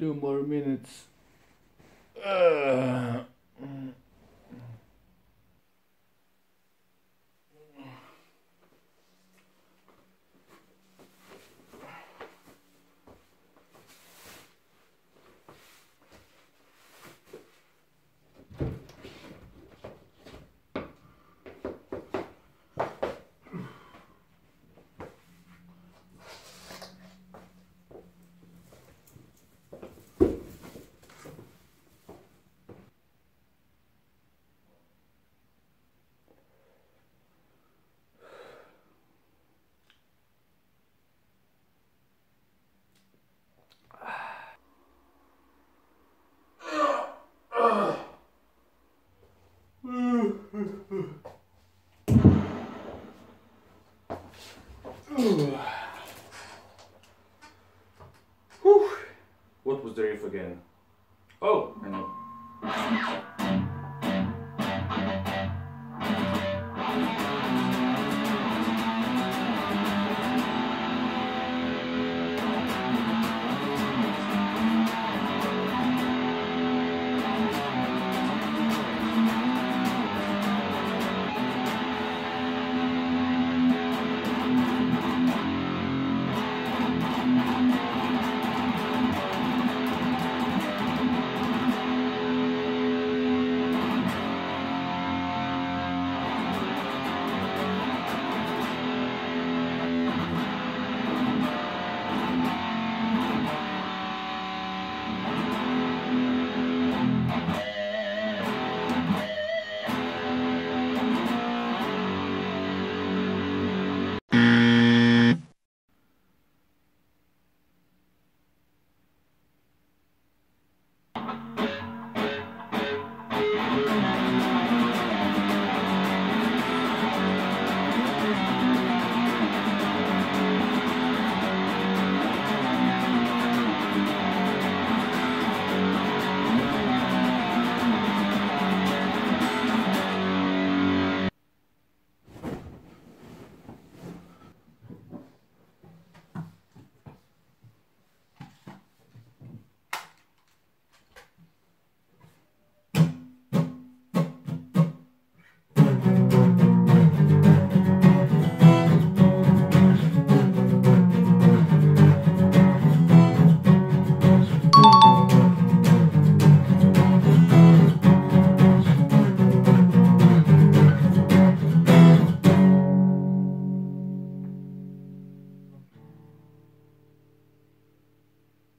Two more minutes. Uh, Ooh. What was the riff again? Oh, I know.